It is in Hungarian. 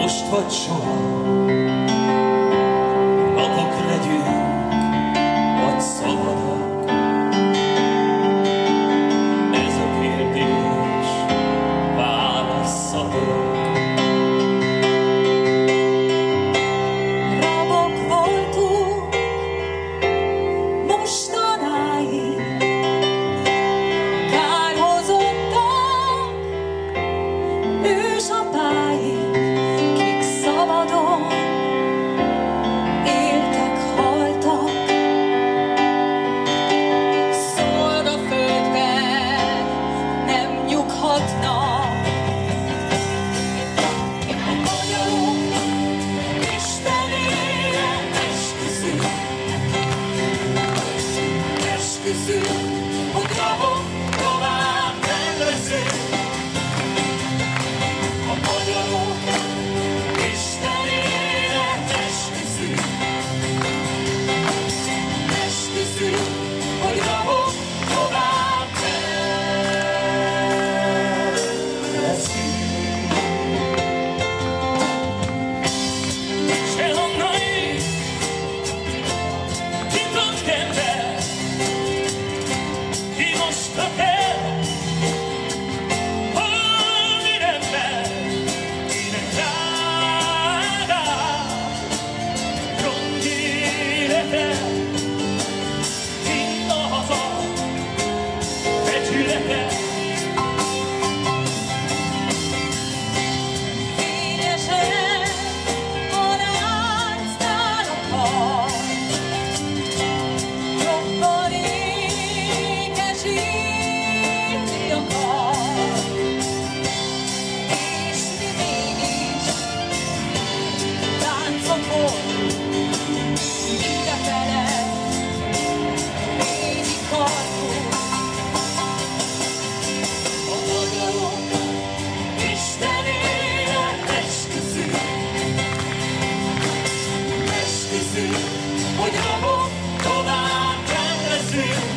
most vagy soha, napok legyünk, vagy szabadon. un globo no va. sing.